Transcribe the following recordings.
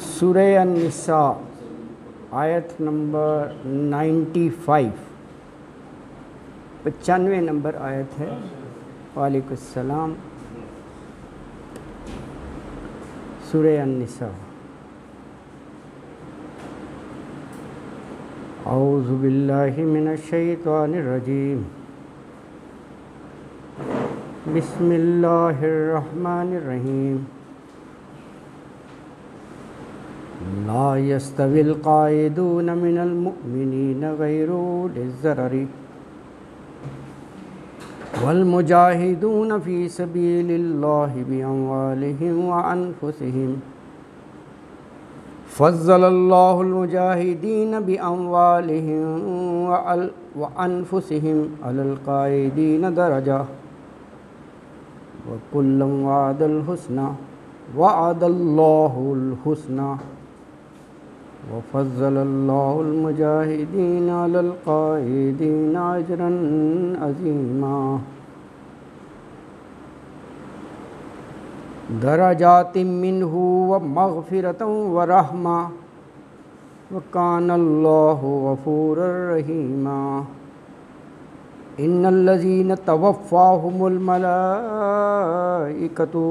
सूरह निसा आयत नंबर 95 पचानवे नंबर आयत है। वालेकुम सूरह निसा अऊज़ु बिल्लाहि मिनश शैतानिर रजीम बिस्मिल्लाहिर्रहमानिर्रहीम ला यस्तविल कायदून मिनल मुमिनीन गैरु लिज़्ज़ररी वल मुजाहिदून फ़ी सबीलिल्लाहि बिअमवालिहिम व अनफुसिहिम फ़ज़्ज़लल्लाहुल मुजाहिदीन बिअमवालिहिम व अनफुसिहिम अलल कायदीन दरजा वकुल्लम वादल हुस्ना वादल्लाहुल हुस्ना वफ़ज़्ज़लल्लाहुल मुजाहिदीन अलल क़ाइदीन अजरन अज़ीमा दरजातिम मिन्हु व मग़फ़िरतम व रहमा व कानल्लाहु इन्नल्लज़ीन तवफ़्फ़ाहुमुल मलाइकतु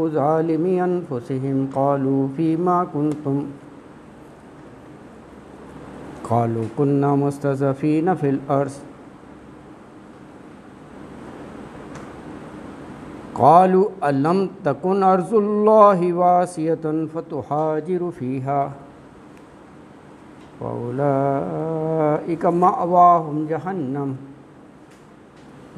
ज़ालिमी अनफुसिहिम क़ालू फ़ीमा कुन्तुम। क़ालू कुन्ना मुस्तज़फ़ीन फ़िल अर्ज़। क़ालू अलम तकुन अर्ज़ुल्लाहि वासियतन फ़तुहाजिरु फ़ीहा। फ़उलाइक मअवाहुम जहन्नम।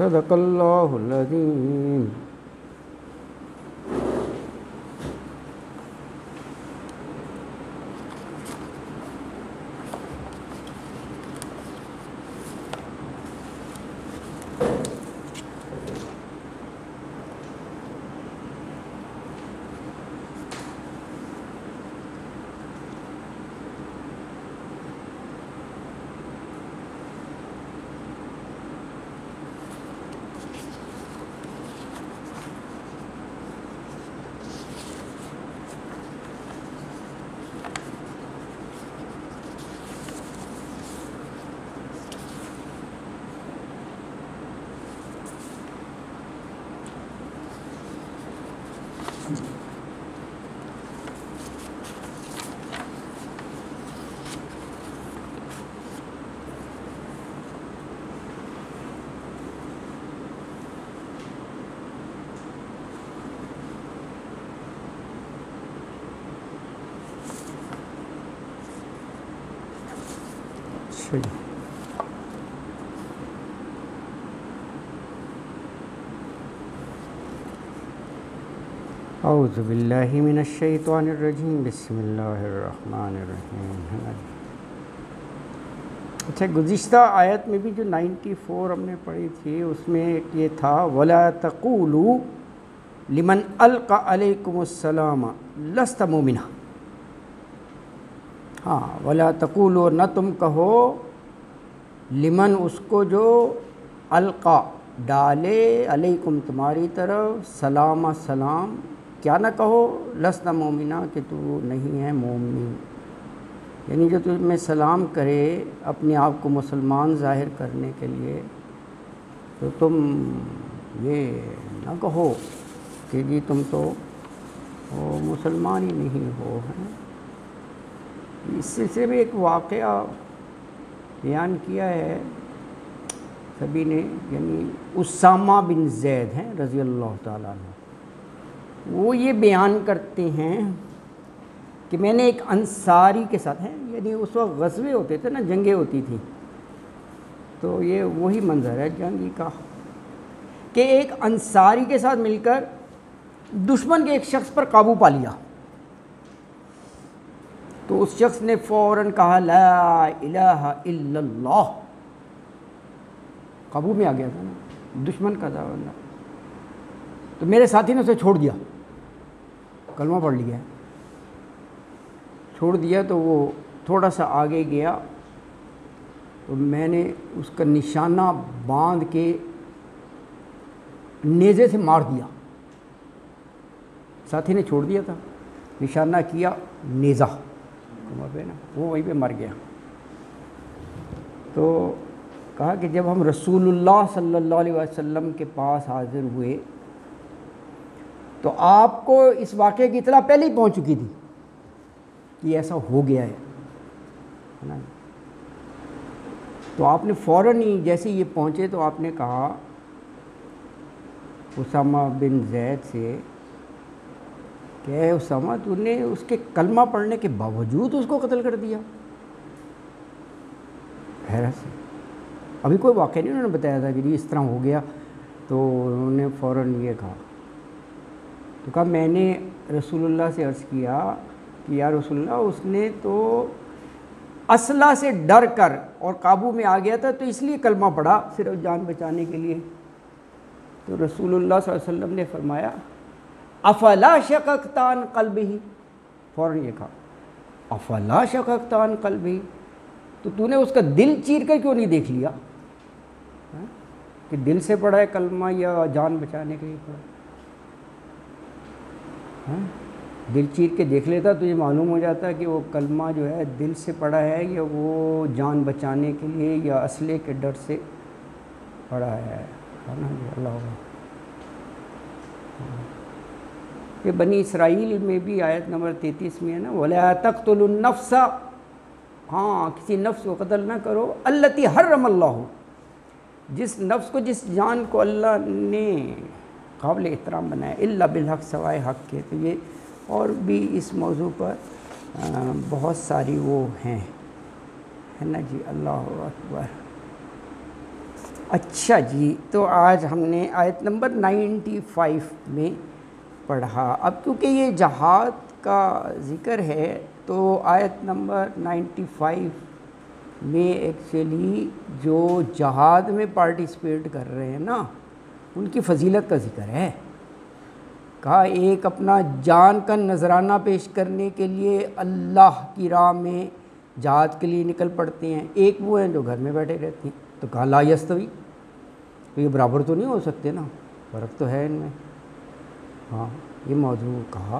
सदकल्लाहुल अज़ीम अच्छा जी अऊज़ु बिल्लाहि मिनश शैतानिर रजीम बिस्मिल्लाहिर्रहमानिर्रहीम अच्छा गुज्त आयत में भी जो 94 हमने पढ़ी थी, उसमें एक ये था, वला तक़ूलू लिमन अलका लस्त मोमिना. हाँ वला तक़ूलो न तुम कहो, लिमन उसको जो अलका डाले, अलैकुम तुम्हारी तरफ़, सलाम सलाम क्या ना कहो लसना मोमिना कि तू नहीं है मोमिन। यानी जो तुम्हें सलाम करे अपने आप को मुसलमान ज़ाहिर करने के लिए तो तुम ये ना कहो कि जी तुम तो मुसलमान ही नहीं हो, हैं? इस सिलसिले में एक वाक़ बयान किया है सभी ने, यानी उसामा बिन जैद हैं रज़ी अल्लाह ताला वो ये बयान करते हैं कि मैंने एक अंसारी के साथ, हैं यानी उस वक्त गजबे होते थे ना, जंगें होती थी तो ये वही मंज़र है जंगी का, कि एक अंसारी के साथ मिलकर दुश्मन के एक शख्स पर काबू पा लिया। तो उस शख्स ने फ़ौर कहा, ला इलाहा इल्लल्लाह। काबू में आ गया था ना, दुश्मन का था तो मेरे साथी ने उसे छोड़ दिया। कलमा पढ़ लिया। छोड़ दिया तो वो थोड़ा सा आगे गया। तो मैंने उसका निशाना बाँध के नेज़े से मार दिया। साथी ने छोड़ दिया था। निशाना किया नेज़ा। कमर पे ना, वो वहीं पे मर गया। तो कहा कि जब हम रसूलुल्लाह सल्लल्लाहु अलैहि वसल्लम के पास हाजिर हुए तो आपको इस वाक़े की इतना पहले ही पहुँच चुकी थी कि ऐसा हो गया है ना? तो आपने फ़ौर ही जैसे ये पहुँचे तो आपने कहा, उसामा बिन जैद से कि उसामा, तूने उसके कलमा पढ़ने के बावजूद उसको कत्ल कर दिया। हैरत से। अभी कोई वाक़ नहीं उन्होंने बताया था कि जी इस तरह हो गया तो उन्होंने फ़ौर ये कहा। तो कहा, मैंने रसूलुल्लाह से अर्ज़ किया कि यार रसूलुल्लाह, उसने तो असला से डर कर और काबू में आ गया था तो इसलिए कलमा पढ़ा सिर्फ़ जान बचाने के लिए। तो रसूलुल्लाह वसल्लम ने फरमाया, अफला शकतान कल्ब ही फ़ौर ये कहा, अफला शकतान कल्ब ही तो तूने उसका दिल चीर कर क्यों नहीं देख लिया? है? कि दिल से पढ़ा है कलमा या जान बचाने के लिए पढ़ा? है? दिल चीर के देख लेता, तुझे मालूम हो जाता कि वो कलमा जो है दिल से पढ़ा है या वो जान बचाने के लिए या असले के डर से पढ़ा है। ना जी, अल्लाह ये बनी इसराइल में भी आयत नंबर तैतीस में है ना, वला तख्तुलनफ्सा हाँ किसी नफ्स को कत्ल ना करो, अल्लती हर्रम अल्लाह। जिस नफ्स को, जिस जान को अल्लाह ने काबिल एहतराम बनाया इल्ला बिलहक सवाए हक के। तो ये और भी इस मौजू पर बहुत सारी वो हैं। है ना जी? अल्लाह अकबर। अच्छा जी तो आज हमने आयत नंबर 95 में पढ़ा। अब क्योंकि ये जहाद का ज़िक्र है तो आयत नंबर 95 में एक्चुअली जो जहाद में पार्टिसिपेट कर रहे हैं ना उनकी फजीलत का ज़िक्र है। कहा, एक अपना जान का नजराना पेश करने के लिए अल्लाह की राह में जहाद के लिए निकल पड़ते हैं। एक वो हैं जो घर में बैठे रहते हैं। तो कहा, ला यस्तवी। तो ये बराबर तो नहीं हो सकते ना। फ़र्क तो है इनमें। हाँ ये मौजू कहा।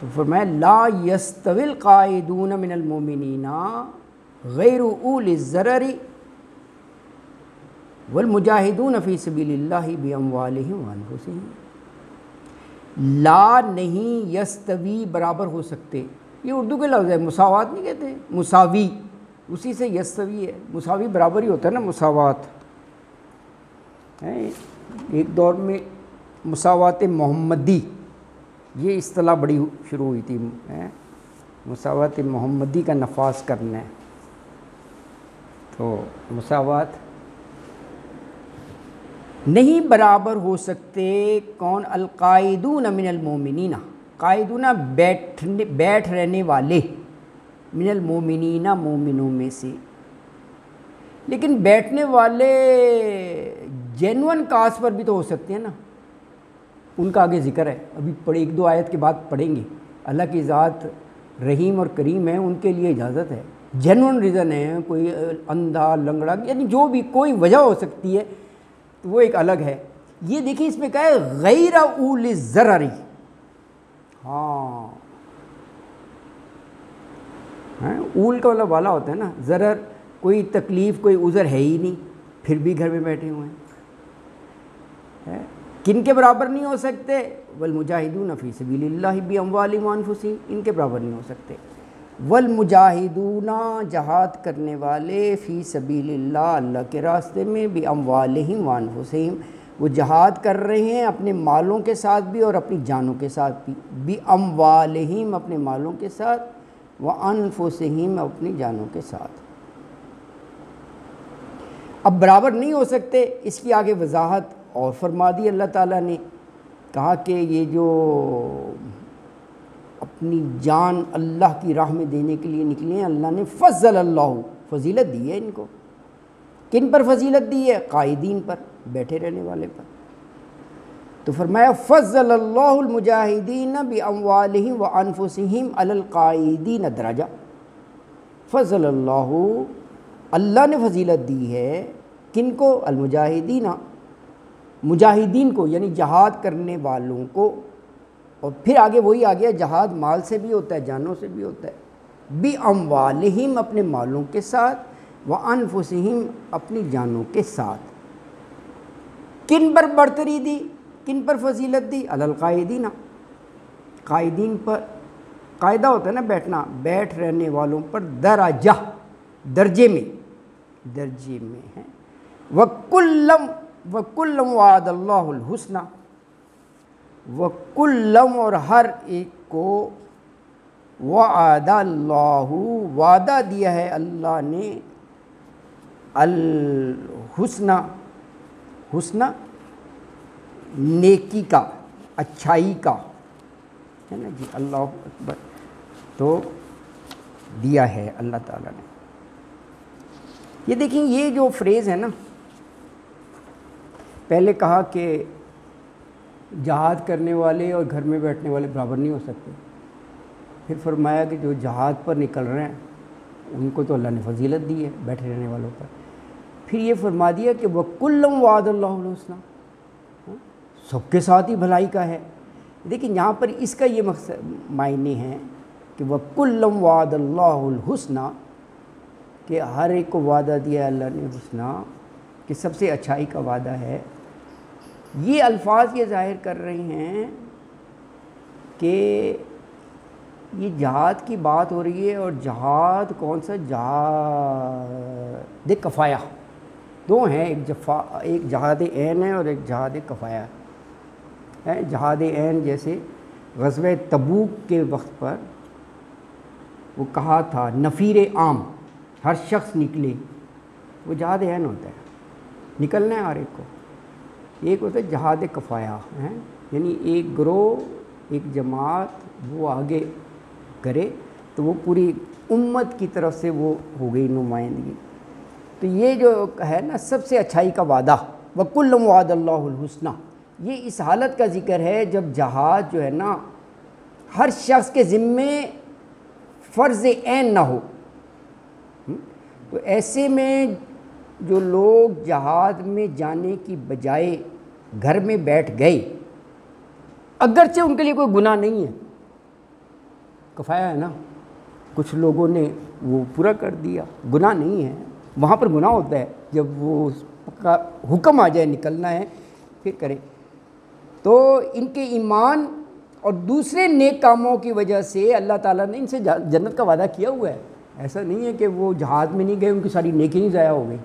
तो फिर मैं ला यस्तविल कायदून मिनलमोमिना गैर उल ज़ररी वल मुजाहिदून फ़ी भी अमवालिहिम वअनफुसिहिम ला नहीं यस्तवी बराबर हो सकते। ये उर्दू के लफ्ज़ है, मुसावात नहीं कहते। मुसावी, उसी से यस्तवी है। मुसावी बराबर ही होता है ना, मुसावात। है, एक दौर में मुसावात मोहम्मदी, ये असलाह बड़ी शुरू हुई थी, है। मुसावात मोहम्मदी का नफाज करना है। तो मुसावात नहीं बराबर हो सकते, कौन? अलकायदून मिनलमोमिनीना कायदूना बैठने, बैठ रहने वाले मिनलमोमिनीना मोमिनों में से। लेकिन बैठने वाले जेनुअन कास पर भी तो हो सकते हैं ना। उनका आगे ज़िक्र है। अभी पढ़े, एक दो आयत के बाद पढ़ेंगे। अल्लाह की ज़ात रहीम और करीम है, उनके लिए इजाज़त है। जेनुअन रीज़न है, कोई अंधा, लंगड़ा, यानी जो भी कोई वजह हो सकती है तो वो एक अलग है। ये देखिए इसमें क्या है, गैर उल ज़ररी। हाँ। हैं ऊल का मतलब वाला होता है ना, ज़रर, कोई तकलीफ़, कोई उज़र है ही नहीं, फिर भी घर में बैठे हुए हैं। है? किन के बराबर नहीं हो सकते? वल मुजाहिदून फ़ी सबीलिल्लाह भी अमवाली वानफुसी इनके बराबर नहीं हो सकते। वल मुजाहिदूना, जहाद करने वाले, फ़ी सबीलिल्लाह, अल्लाह के रास्ते में भी अमवालहिम वानफुसहिम वो जहाद कर रहे हैं अपने मालों के साथ भी और अपनी जानों के साथ भी। भी अमवालहिम अपने मालों के साथ, व अनफुसहिम अपनी जानों के साथ। अब बराबर नहीं हो सकते, इसकी आगे वजाहत और फरमा दी अल्लाह ताला ने। कहा कि ये जो अपनी जान अल्लाह की राह में देने के लिए निकले हैं। अल्लाह ने फ़ज़ल अल्लाह फजीलत दी है इनको। किन पर फजीलत दी है? कायदीन पर, बैठे रहने वाले पर। तो फरमाया फ़ज़ल अल्लाहुलमुजाहिदीन बि अमवालिहिम व अनफुसिहिम अलल कायदीन दराजा। फ़ज़ल अल्लाह अल्लाह ने फजीलत दी है किन को अलमुजाहिदीना मुजाहिदीन को, यानी जहाद करने वालों को। और फिर आगे वही आ गया, जहाज़ माल से भी होता है, जानों से भी होता है। बी अमवालहिम अपने मालों के साथ, व अनफुसहिम अपनी जानों के साथ। किन पर बरतरी दी? किन पर फजीलत दी? अलकायदीना कायदीन। पर, कायदा होता है ना बैठना, बैठ रहने वालों पर दराजा, दर्जे में दर्जे में है। वकुल्लम वकुल्लम वादल्लाहुस्ना वकुल्लम और हर एक को वादा वादा दिया है अल्लाह ने, अल हुस्ना हुस्ना, नेकी का, अच्छाई का, है ना जी, अल्लाह अकबर तो दिया है अल्लाह ताला ने। ये देखिए ये जो फ्रेज़ है ना, पहले कहा कि जहाद करने वाले और घर में बैठने वाले बराबर नहीं हो सकते। फिर फरमाया कि जो जहाद पर निकल रहे हैं उनको तो अल्लाह ने फजीलत दी है बैठे रहने वालों पर। फिर ये फरमा दिया कि वह कुल्लम वादल्लासना हाँ, सबके साथ ही भलाई का है। देखिए यहाँ पर इसका ये मकसद मायने हैं कि वह कुल्लम वादल्लासना कि हर एक को वादा दिया अल्लाह ने हुसना कि सबसे अच्छाई का वादा है ये अल्फाज ये ज़ाहिर कर रहे हैं कि ये जहाद की बात हो रही है और जहाद कौन सा? जहाद कफ़ाया। दो हैं, एक जफा, एक जहाद एन है और एक जहाद कफ़ाया। है, जहाद एन जैसे गजब तबूक के वक्त पर वो कहा था, नफ़ीर आम, हर शख्स निकले। वो जहाद एन होता है। निकलना है हर एक को। एक होता है जहाद कफ़ाया, है? यानी एक ग्रोह, एक जमात, वो आगे करे तो वो पूरी उम्मत की तरफ़ से वो हो गई नुमाइंदगी। तो ये जो है ना, सबसे अच्छाई का वादा, वकुल्लम वादल्लाहुस्ना ये इस हालत का ज़िक्र है जब जहाज़ जो है ना, हर शख्स के ज़िम्मे फ़र्ज़ एन ना हो? तो ऐसे में जो लोग जहाज़ में जाने की बजाय घर में बैठ गए, अगरचे उनके लिए कोई गुनाह नहीं है। कफाया है ना? कुछ लोगों ने वो पूरा कर दिया। गुनाह नहीं है। वहाँ पर गुनाह होता है। जब वो का हुक्म आ जाए, निकलना है, फिर करें। तो इनके ईमान और दूसरे नेक कामों की वजह से अल्लाह ताला ने इनसे जन्नत का वादा किया हुआ है। ऐसा नहीं है कि वो जहाज़ में नहीं गए, उनकी सारी नेकी नहीं ज़ाया हो गई।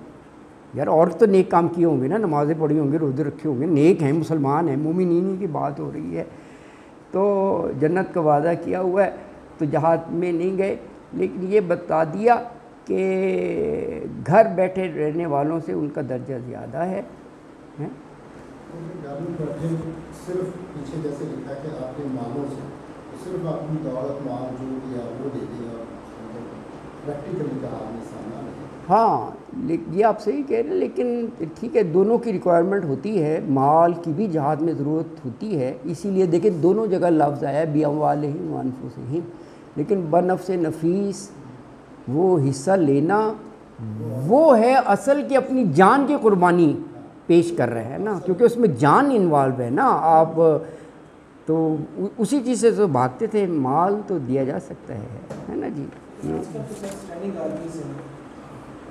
यार और तो नेक काम किए होंगे ना नमाज़ें पढ़ी होंगी रोज़े रखे होंगे। नेक हैं मुसलमान हैं मोमिन की बात हो रही है। तो जन्नत का वादा किया हुआ है तो जहाज़ में नहीं गए। लेकिन ये बता दिया कि घर बैठे रहने वालों से उनका दर्जा ज़्यादा है, है? सिर्फ़ पीछे जैसे लिखा कि आपने मालों से तो सिर्फ़ अपनी दौलत माल जो दिया वो दे दिया। प्रैक्टिकली कहा हाँ ये आप सही कह रहे हैं लेकिन ठीक है दोनों की रिक्वायरमेंट होती है माल की भी जहाज़ में ज़रूरत होती है इसीलिए देखें दोनों जगह लफ्ज़ आया बियाम वाले ही मानफू से ही। लेकिन बनफ से नफीस वो हिस्सा लेना वो है असल की अपनी जान की कुर्बानी पेश कर रहे हैं ना क्योंकि उसमें जान इन्वॉल्व है ना आप तो उसी चीज़ से तो भागते थे माल तो दिया जा सकता है है ना जी?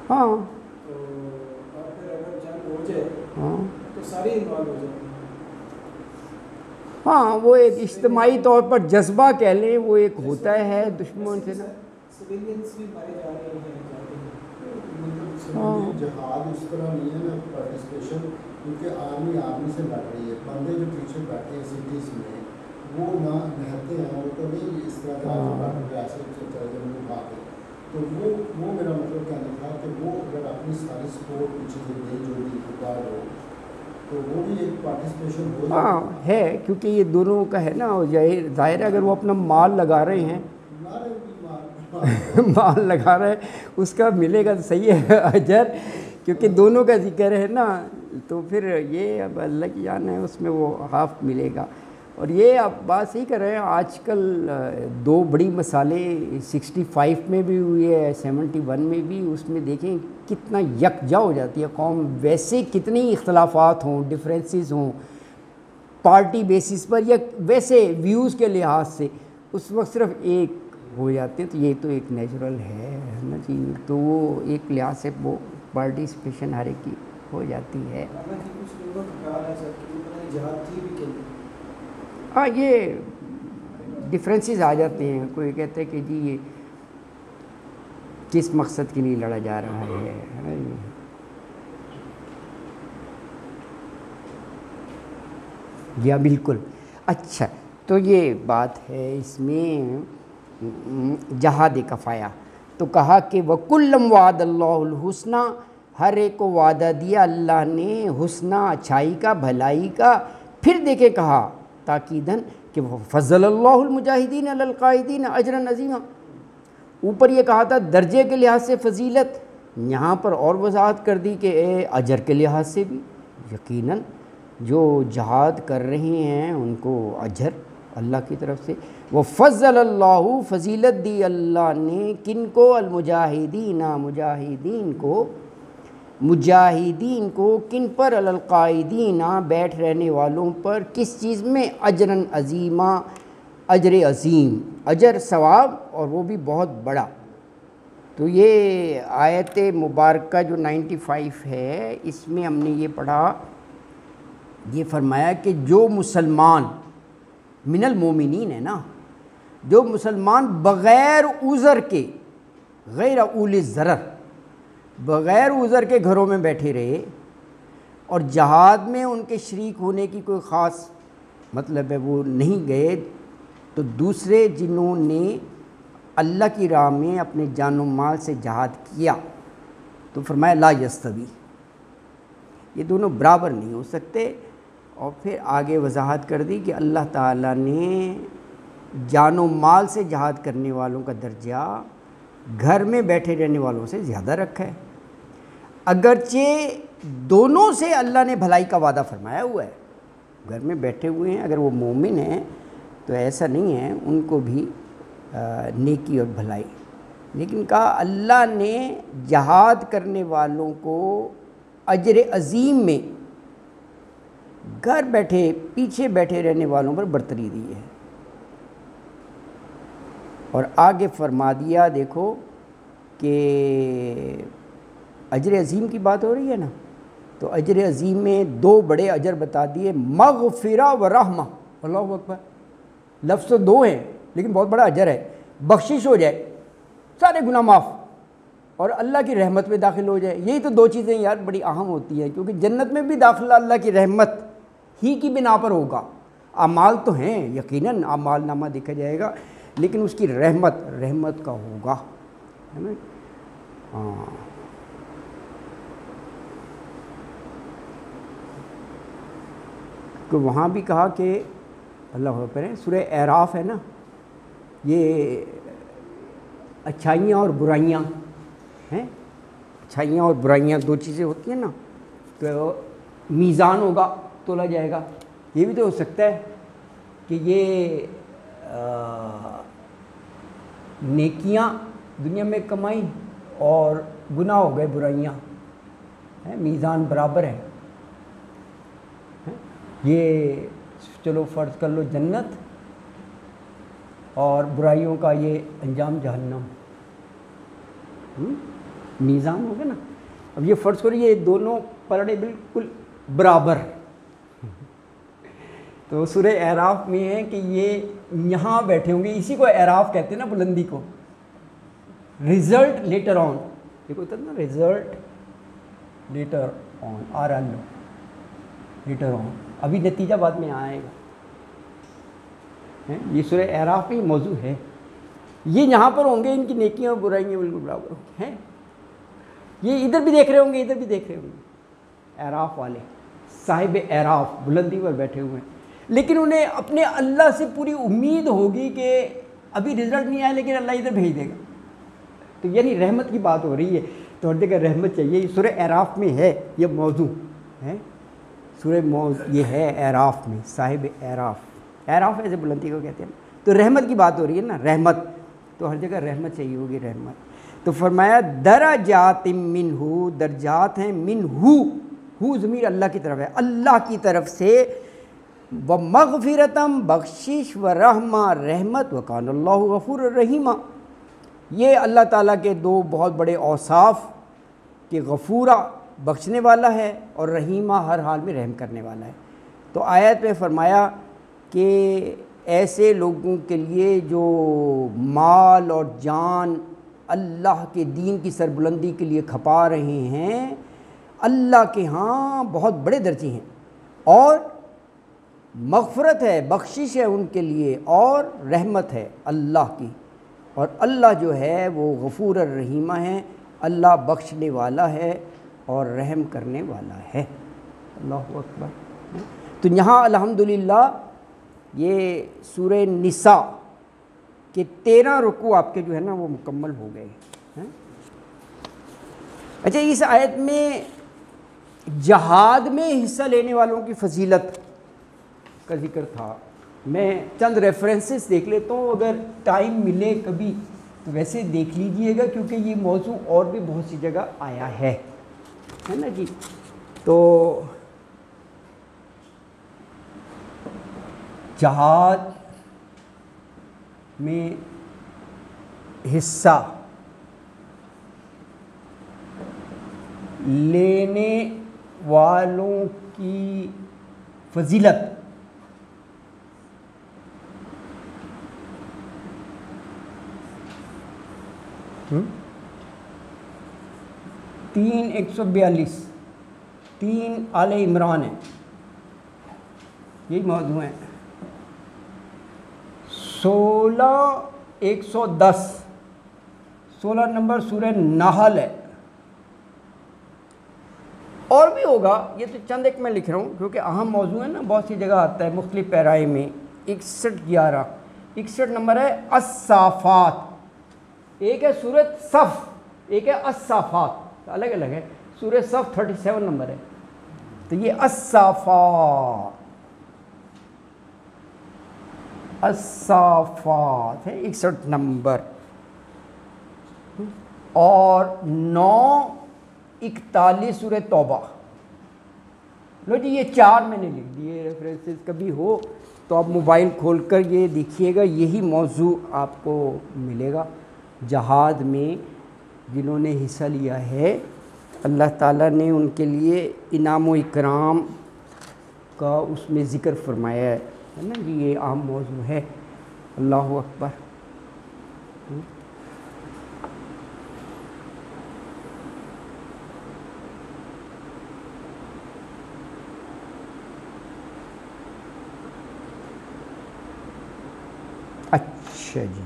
हाँ। तो हाँ। तो हो हाँ। वो एक इज्तमाही तौर पर जज्बा कह लें वो एक होता है दुश्मन से ना। हाँ जहाद उस तरह नहीं है ना पार्टिसिपेशन क्योंकि आर्मी आर्मी से लड़ रही है। बंदे जो पीछे बैठे हैं सिटीज़ में वो ना नहते हैं वो तो नहीं इस तरह का हाँ। ऐसे है मुँह खा के तो वो वो मेरा मतलब कहना था कि वो अगर अपनी सारी सपोर्ट पीछे से दे जो भी रिकॉर्ड हो तो वो भी एक पार्टिसिपेशन हो हाँ है क्योंकि ये दोनों का है ना ज़ाहिर ज़ाहिर है अगर वो अपना माल लगा रहे हैं। माल लगा रहे हैं उसका मिलेगा तो सही है अजर क्योंकि दोनों का ज़िक्र है ना तो फिर ये अब अल्लाह की जान है उसमें वो हाफ़ मिलेगा। और ये आप बात सही कर रहे हैं, आजकल दो बड़ी मसाले 65 में भी हुई है 71 में भी, उसमें देखें कितना यकजा हो जाती है कौम। वैसे कितने इख्तलाफात हों डिफरेंसेस हों पार्टी बेसिस पर या वैसे व्यूज़ के लिहाज से, उस वक्त सिर्फ़ एक हो जाते हैं तो ये तो एक नेचुरल है है ना जी? तो वो एक लिहाज से वो पार्टिसिपेशन हर एक की हो जाती है। हाँ ये डिफरेंसेस आ जाते हैं। कोई कहते हैं कि जी ये किस मकसद के लिए लड़ा जा रहा है है। या बिल्कुल। अच्छा तो ये बात है इसमें जहाद कफ़ाया तो कहा कि वकुल्लम वाद हुस्ना हर एक को वादा दिया अल्लाह ने हुस्ना अच्छाई का भलाई का। फिर देखे कहा ताकीदन कि फ़ज़लमुजाहिदीन अलकायदीन अजर अजीमा। ऊपर ये कहा था, दर्जे के लिहाज से फजीलत, यहाँ पर और वजाहत कर दी कि ए, अजर के लिहाज से भी, यकीनन, जो जहाद कर रहे हैं, उनको अजर, अल्लाह की तरफ़ से। वो फ़ज़ल फजीलत दी अल्लाह ने किन को अलमुजाहिदीन, मुजाहिदीन को मुजाहिदीन को किन पर अलकायदीन बैठ रहने वालों पर किस चीज़ में अजरन अजीमा, अजर अजीम, अजर सवाब और वो भी बहुत बड़ा। तो ये आयत मुबारक जो 95 है, इसमें हमने ये पढ़ा, ये फरमाया कि जो मुसलमान, मिनल मोमिनीन है ना, जो मुसलमान बग़ैर उज़र के, गैर उल ज़रर बग़ैर उज़र के घरों में बैठे रहे और जहाद में उनके शरीक होने की कोई ख़ास मतलब है वो नहीं गए तो दूसरे जिन्होंने अल्लाह की राह में अपने जान माल से जहाद किया तो फरमाया, ला यस्तवी। ये दोनों बराबर नहीं हो सकते। और फिर आगे वजाहत कर दी कि अल्लाह ताला ने जान माल से जहाद करने वालों का दर्जा घर में बैठे रहने वालों से ज़्यादा रखा है। अगरचे दोनों से अल्लाह ने भलाई का वादा फरमाया हुआ है। घर में बैठे हुए हैं, अगर वो मोमिन हैं तो ऐसा नहीं है, उनको भी नेकी और भलाई। लेकिन कहा, अल्लाह ने जहाद करने वालों को अजर अजीम में घर बैठे, पीछे बैठे रहने वालों पर बरतरी दी है। और आगे फरमा दिया, देखो, कि अजर अजीम की बात हो रही है ना? तो अजर अजीम में दो बड़े अजर बता दिए मग़ मगफिरा व रहमा। अल्लाह अकबर। लफ्ज़ तो दो हैं, लेकिन बहुत बड़ा अजर है। बख्शिश हो जाए, सारे गुना माफ़। और अल्लाह की रहमत में दाखिल हो जाए। यही तो दो चीज़ें यार बड़ी अहम होती हैं, क्योंकि जन्नत में भी दाखिला अल्लाह की रहमत ही की बिना पर होगा। अमाल तो हैं, यकीनन अमाल नामा देखा जाएगा, लेकिन उसकी रहमत रहमत का होगा। है ना? हाँ। तो वहाँ भी कहा कि अल्लाह करें सुरह एराफ है ना ये अच्छाइयाँ और बुराइयाँ हैं। अच्छाइयाँ और बुराइयाँ दो चीज़ें होती हैं ना तो मीज़ान होगा तोला जाएगा। ये भी तो हो सकता है कि ये नेकियाँ दुनिया में कमाई और गुनाह हो गए बुराइयाँ। हैं मीज़ान बराबर है, है ये चलो फ़र्ज़ कर लो जन्नत और बुराइयों का ये अंजाम जहन्नम। मीज़ान हो गया ना? अब ये फ़र्ज़ करो ये दोनों पलड़े बिल्कुल बराबर। तो सुर एराफ में है कि ये यहाँ बैठे होंगे। इसी को एराफ कहते हैं ना, बुलंदी को। Result letter on. देखो होता ना, result letter on. R L letter on. अभी नतीजा बाद में आएगा। है? ये सुर एराफ में मौजू है। ये यहाँ पर होंगे, इनकी नेकियाँ और बुराइयाँ बिल्कुल बराबर हैं? ये इधर भी देख रहे होंगे, इधर भी देख रहे होंगे। एराफ वाले, साहिब एराफ बुलंदी पर बैठे हुए हैं। लेकिन उन्हें अपने अल्लाह से पूरी उम्मीद होगी कि अभी रिज़ल्ट नहीं आया, लेकिन अल्लाह इधर भेज देगा। तो यानी रहमत की बात हो रही है। तो हर जगह रहमत चाहिए। सुर एराफ में है, ये मौजू। है? सुर मौज ये है एराफ में, साहिब एराफ। एराफ ऐसे बुलंदी को कहते हैं। तो रहमत की बात हो रही है ना, रहमत। तो हर जगह रहमत चाहिए होगी, रहमत। तो फरमाया, दराजात मिन हु दरजात हैं मिन हु हु ज़मीर अल्लाह की तरफ़ है। अल्लाह की तरफ़ से व मगफ़िरतम, बख्शिश व रहमा, रहमत व कान गफूर रहीमा। ये अल्लाह ताला के दो बहुत बड़े औसाफ, कि गफूरा बख्शने वाला है और रहीमा हर हाल में रहम करने वाला है। तो आयत में फरमाया कि ऐसे लोगों के लिए जो माल और जान अल्लाह के दीन की सरबुलंदी के लिए खपा रहे हैं, अल्लाह के यहाँ बहुत बड़े दर्जे हैं और मगफ़रत है, बख्शिश है उनके लिए और रहमत है अल्लाह की। और अल्लाह जो है वो गफूर रहीमा है, अल्लाह बख्शने वाला है और रहम करने वाला है। अल्लाह अकबर। तो यहाँ अल्हम्दुलिल्लाह, ये सूर निसा के तेरह रुकू आपके जो है ना, वो मुकम्मल हो गए हैं। अच्छा इस आयत में जहाद में हिस्सा लेने वालों की फजीलत का ज़िक्र था। मैं चंद रेफरेंसेस देख लेता हूँ, अगर टाइम मिले कभी तो वैसे देख लीजिएगा, क्योंकि ये मौजू और भी बहुत सी जगह आया है। है ना जी तो जहाज़ में हिस्सा लेने वालों की फजीलत हम्म? तीन एक सौ बयालीस। तीन आल इमरान है। यही मौजू है। सोलह एक सौ दस। सोलह नंबर सूर्य नाहल है। और भी होगा, ये तो चंद एक मैं लिख रहा हूँ, क्योंकि अहम मौजू है ना, बहुत सी जगह आता है मुख्तलि पैराए में। इकसठ ग्यारह। इकसठ नंबर है असाफात एक है सूरत सफ़, एक है असाफात अलग अलग है। सूर्य सफ़ थर्टी सेवन नंबर है। तो ये असाफात असाफात है इकसठ नंबर। और नौ इकतालीस सूर तौबा। लो जी, ये चार मैंने लिख दिए रेफरेंसेस कभी हो तो आप मोबाइल खोलकर ये देखिएगा, यही मौजू आपको मिलेगा। जहाद में जिन्होंने हिस्सा लिया है, अल्लाह ताला ने उनके लिए इनाम इकराम का उसमें ज़िक्र फरमाया है। है ना जी? ये आम मौजू है। अल्लाह अकबर। अच्छा जी।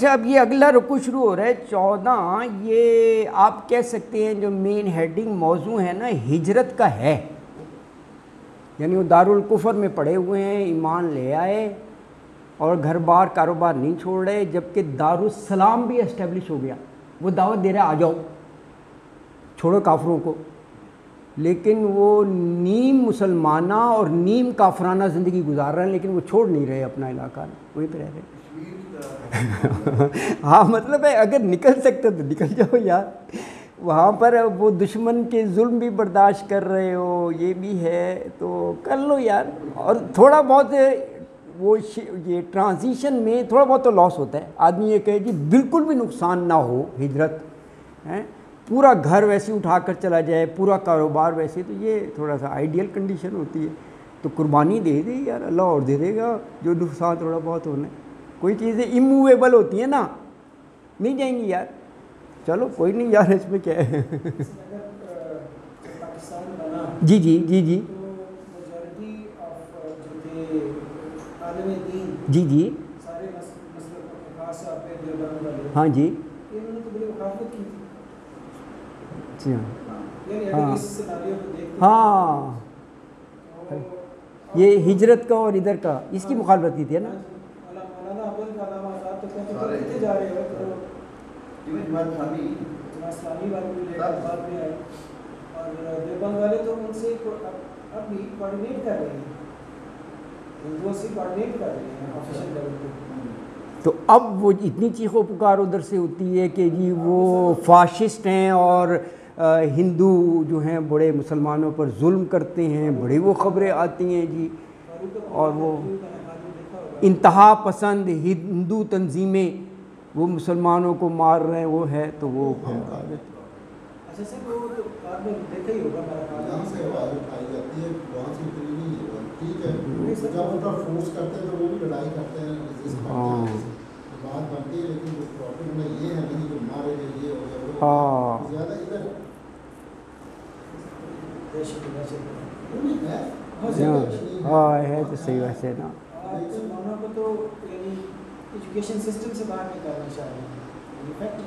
अच्छा अब ये अगला रुकू शुरू हो रहा है। चौदह, ये आप कह सकते हैं जो मेन हेडिंग मौजू है ना, हिजरत का है। यानी वो दारुल कुफर में पड़े हुए हैं, ईमान ले आए और घर बार कारोबार नहीं छोड़ रहे, जबकि दारुसलाम भी इस्टेब्लिश हो गया। वो दावत दे रहा आ जाओ। छोड़ो काफरों को। लेकिन वो नीम मुसलमाना और नीम काफराना ज़िंदगी गुजार रहे हैं, लेकिन वो छोड़ नहीं रहे अपना इलाका। वहीं पर रह रहे हाँ। मतलब है, अगर निकल सकते तो निकल जाओ यार। वहाँ पर वो दुश्मन के जुल्म भी बर्दाश्त कर रहे हो, ये भी है तो कर लो यार। और थोड़ा बहुत वो ये ट्रांजिशन में थोड़ा बहुत तो लॉस होता है। आदमी ये कहे कि बिल्कुल भी नुकसान ना हो हिजरत, है। पूरा घर वैसे उठा कर चला जाए, पूरा कारोबार वैसे तो ये थोड़ा सा आइडियल कंडीशन होती है। तो कुर्बानी दे दे यार, अल्लाह और दे देगा, जो नुकसान थोड़ा बहुत होना। है कोई चीज़ें इमूवेबल होती हैं ना नहीं जाएँगी यार। चलो, कोई नहीं यार, इसमें क्या है? जी जी जी जी। जी जी। हाँ जी। अच्छा। हाँ। ये हिजरत का और इधर का, इसकी मुखालफत की थी ना? और देवबंद वाले तो उनसे अभी कोऑर्डिनेट कर रहे हैं। हिंदुओं से कोऑर्डिनेट कर रहे हैं ऑफिशियल लेवल पे। तो अब वो इतनी चीखों पुकार उधर से होती है कि जी वो फाशिस्ट हैं और हिंदू जो हैं बड़े मुसलमानों पर जुल्म करते हैं बड़ी वो ख़बरें आती हैं जी। और वो इंतहा पसंद हिंदू तंजीमें वो मुसलमानों को मार रहे हैं वो है तो वो अच्छा सर वो तो आपने देखा ही होगा मेरा ख्याल यहाँ से आवाज़ उठाई जाती है वहाँ से उतनी नहीं है ठीक है। जब उनका फोर्स करते हैं तो वो भी लड़ाई करते हैं हैं। हाँ। बात बनती है लेकिन वो प्रॉफिट में ये है हो हाँ। है हाँ, हाँ। हाँ है तो सही वैसे ना। और मुसलमानों तो यानी एजुकेशन सिस्टम से बाहर निकालना चाहिए इनफैक्ट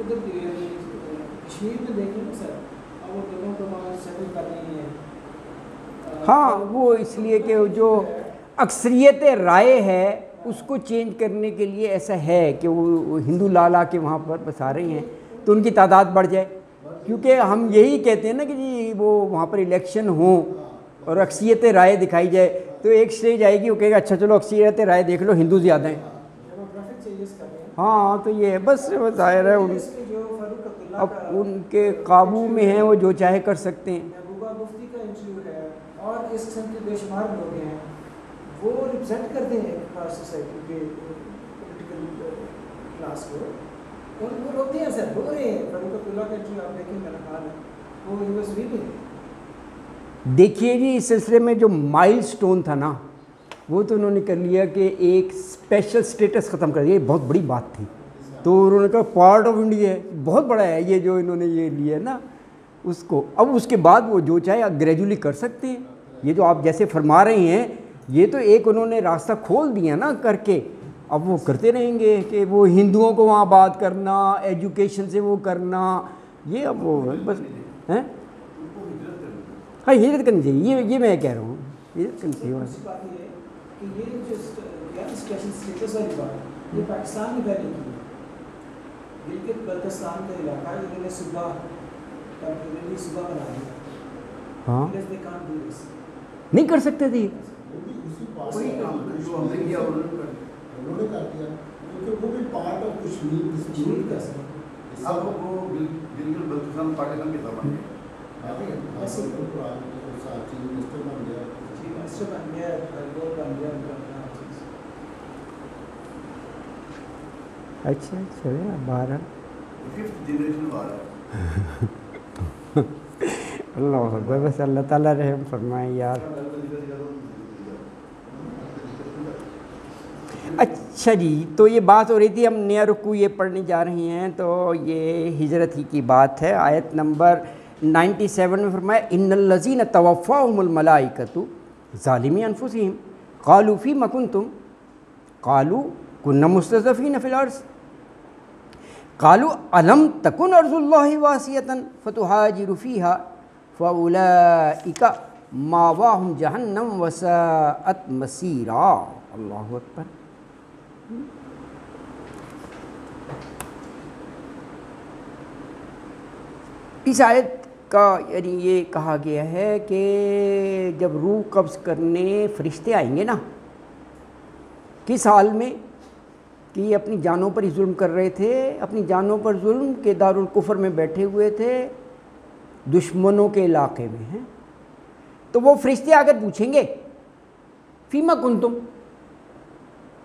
उधर कश्मीर में देख ना सर, अब वो दोनों को वहाँ सेटल कर रही हैं। हाँ वो इसलिए कि जो अक्सरियत राय है, उसको चेंज करने के लिए ऐसा है कि वो वो हिंदू लाला के वहाँ पर बसा रही हैं तो उनकी तादाद बढ़ जाए। क्योंकि हम यही कहते हैं ना कि जी, वो वहाँ पर इलेक्शन हो और अक्सरियत राय दिखाई जाए। तो एक स्टेज आएगी वो कहेगा अच्छा चलो अक्सरियत राय देख लो हिंदू ज़्यादा हैं। हैं। तो ये है बस ज़ाहिर है उन अब उनके काबू में हैं वो जो चाहे कर सकते हैं। का और इस किस्म के बेशुमार लोग हैं वो रिप्रेजेंट करते हैं सोसाइटी के पोलिटिकल क्लास को। और वो रोते हैं सर रो रहे हैं। फारूक अब्दुल्ला का आप देखें मेरा ख्याल है वो वॉज़ वीपिंग देखिए जी, इस सिलसिले में जो माइल स्टोन था ना, वो तो उन्होंने कर लिया कि एक स्पेशल स्टेटस ख़त्म कर दिया। ये बहुत बड़ी बात थी। तो उन्होंने कहा पार्ट ऑफ़ इंडिया है। बहुत बड़ा है ये जो इन्होंने ये लिया ना, उसको। अब उसके बाद वो जो चाहे, आप ग्रेजुअली कर सकते हैं। ये जो आप जैसे फरमा रहे हैं, ये तो एक उन्होंने रास्ता खोल दिया ना करके। अब वो करते रहेंगे कि वो हिंदुओं को वहाँ बात करना एजुकेशन से वो करना, ये अब वो बस, हैं? हाँ हिजरत करनी चाहिए ये ये मैं कह रहा हूँ हिजरत करनी चाहिए गिलगित बल्तिस्तान का इलाका इन्होंने सुबह टेम्परेरी बना दिया। हाँ. नहीं कर सकते थे वो भी पार्ट वही से काम कश्मीर जो हमने किया से- उन्होंने कर उन्होंने कर दिया क्योंकि वो भी पार्ट ऑफ़ कश्मीर कश्मीर कश्मीर का का सर। अब वो बिल्कुल बल्तिस्तान पाकिस्तान की तरफ़ अच्छा चले बारह। अल्लाह, बस अल्लाह ताला रहम फरमाए यार। अच्छा जी तो ये बात हो रही थी, हम नया रुकू ये पढ़ने जा रही हैं तो ये हिजरत ही की बात है, आयत नंबर 97 में फरमाया इन लजीन तवफ़ामलाइकतु ज़ालिमी अनफुसिम कालू फ़ी मकुन तुम कालू कुन्न मुस्तफ़ी फ़िलर्स कालू अलम तकुन अर्जुल्लाहि वासियतन फतुहाजिरु फ़ीहा फ़उलाइका मावाहुम जहन्नम वसअत मसीरा अल्लाहु अकबर इस आयत का यानी ये कहा गया है कि जब रूह कब्ज़ करने फरिश्ते आएँगे ना, किस हाल में? कि ये अपनी जानों पर ही जुल्म कर रहे थे, अपनी जानों पर जुल्म के दारुल कुफर में बैठे हुए थे, दुश्मनों के इलाके में हैं। तो वो फरिश्ते आकर पूछेंगे, फीमा कुन तुम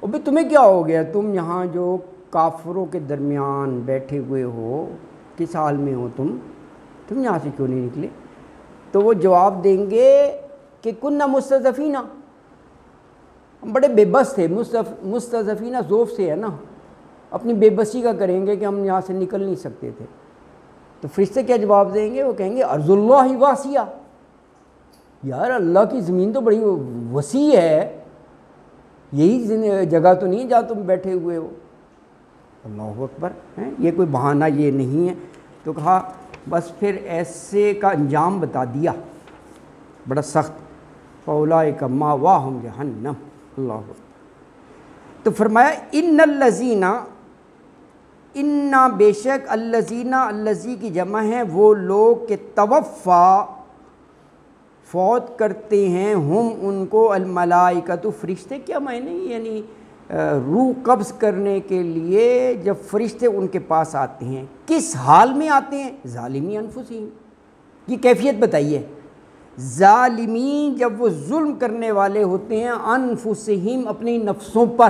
भाई तुम्हें क्या हो गया? तुम यहाँ जो काफरों के दरमियान बैठे हुए हो, किस हाल में हो तुम? तुम यहाँ से क्यों नहीं निकले? तो वो जवाब देंगे कि कुन्ना मुस्तफ़ीना हम बड़े बेबस थे, मुस्तफ़ मुस्तफ़ीना जोफ से है ना। अपनी बेबसी का करेंगे कि हम यहाँ से निकल नहीं सकते थे। तो फरिश्ते क्या जवाब देंगे? वो कहेंगे अर्जुल्ला ही वासिया। यार अल्लाह की ज़मीन तो बड़ी वसी है। यही जगह तो नहीं जहाँ तुम बैठे हुए हो। अल्लाह अकबर, हैं? ये कोई बहाना ये नहीं है। तो कहा बस फिर ऐसे का अंजाम बता दिया। बड़ा सख्त। पौला कम्मा वाह हम जहन्नम। अल्लाह। तो फरमाया इन लजीना, इन्ना बेशक अल्लजीना, अल्लजी की जमा है, वो लोग के तवफ़ा फौत करते हैं, हम उनको अलमलाइका तो फरिश्ते, क्या मायने? यानी रूह कब्ज़ करने के लिए जब फरिश्ते उनके पास आते हैं, किस हाल में आते हैं? ालिमी अनफुसीम की कैफियत बताइए। ालिमी जब वो जुल्म करने वाले होते हैं अनफुसहीम अपनी नफ्सों पर।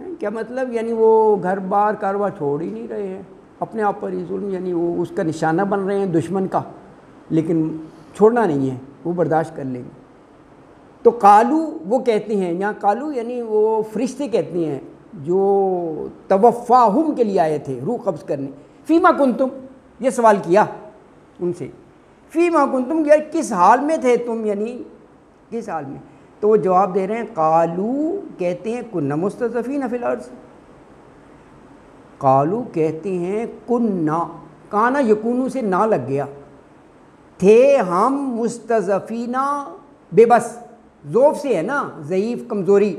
क्या मतलब? यानी वो घर बार कारोबार छोड़ ही नहीं रहे हैं। अपने आप पर ही जुल्म, यानी वो उसका निशाना बन रहे हैं दुश्मन का। लेकिन छोड़ना नहीं है, वो बर्दाश्त कर लेंगे। तो कालू वो कहती हैं, यहाँ कालू यानी वो फरिश्ते कहती हैं, जो तवफ़ाहुम के लिए आए थे, रूह कब्ज़ करने। फ़ीमा कुन तुम ये सवाल किया उनसे। फ़ीमा कुन तुम यार किस हाल में थे तुम, यानी किस हाल में? तो वो जवाब दे रहे हैं, कालू कहते हैं, कुन्ना मुस्तफ़ी नफिल अर्ज़। कालू कहते हैं, कुन्ना, काना यकूनू से ना लग गया। थे हम मुस्तफ़ीना बेबस। ज़ोफ़ से है ना, ज़यीफ़, कमज़ोरी।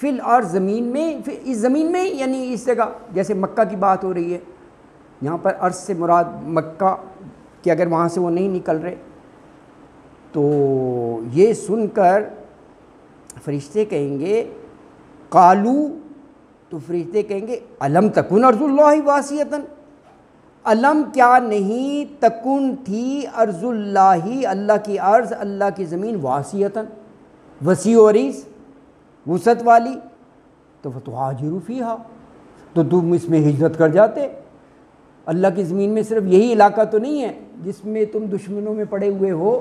फिल और ज़मीन में, फिर इस ज़मीन में यानी इस जगह, जैसे मक्का की बात हो रही है, यहाँ पर अर्ज़ से मुराद मक्का कि अगर वहाँ से वो नहीं निकल रहे। तो ये सुनकर फरिश्ते कहेंगे, कालू तो फरिश्ते कहेंगे, अलम तकुन अर्जुल्ला वासियतन। अलम क्या नहीं तकुन थी अर्जुल्लाही, अल्लाह की अर्ज़, अल्लाह की ज़मीन वासियतन। वसी वरीस वसत वाली। तो वह तो हाजिरूफ़ी हा तो तुम इसमें हिजरत कर जाते। अल्लाह की ज़मीन में सिर्फ़ यही इलाका तो नहीं है जिसमें तुम दुश्मनों में पड़े हुए हो।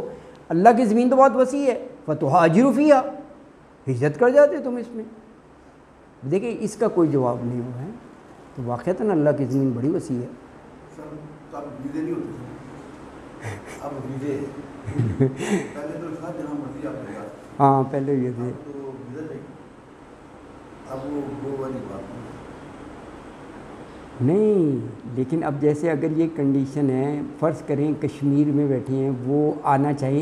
अल्लाह की ज़मीन तो बहुत वसी है। वह तो हाजिरूफ़ी हा हिजरत कर जाते तुम इसमें। देखिए, इसका कोई जवाब नहीं हुआ है। तो वाक़ता अल्लाह की ज़मीन बड़ी वसी है। तो नहीं होते अब पहले तो था जहाँ मर्ज़ी आप हाँ पहले ये थे। तो अब वो वो वाली बात नहीं नहीं लेकिन अब जैसे अगर ये कंडीशन है फ़र्ज़ करें कश्मीर में बैठे हैं वो आना चाहिए।